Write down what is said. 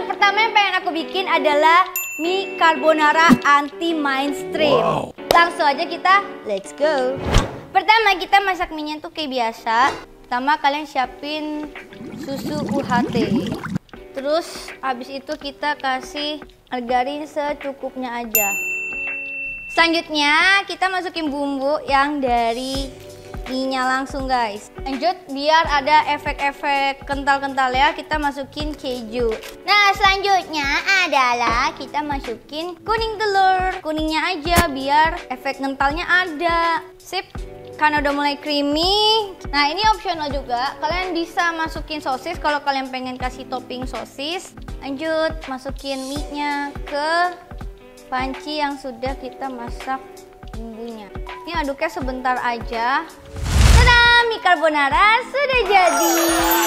menu pertama yang pengen aku bikin adalah mie carbonara anti mainstream. Wow. Langsung aja kita let's go. Pertama kita masak mie tuh kayak biasa. Pertama kalian siapin susu UHT. Terus habis itu kita kasih margarin secukupnya aja. Selanjutnya kita masukin bumbu yang dari mie-nya langsung guys. Lanjut biar ada efek-efek kental-kental ya, kita masukin keju. Nah selanjutnya adalah kita masukin kuning telur. Kuningnya aja biar efek kentalnya ada. Sip karena udah mulai creamy. Nah ini optional juga, kalian bisa masukin sosis kalau kalian pengen kasih topping sosis. Lanjut masukin mie-nya ke panci yang sudah kita masak bumbunya. Ini aduknya sebentar aja. Carbonara sudah jadi.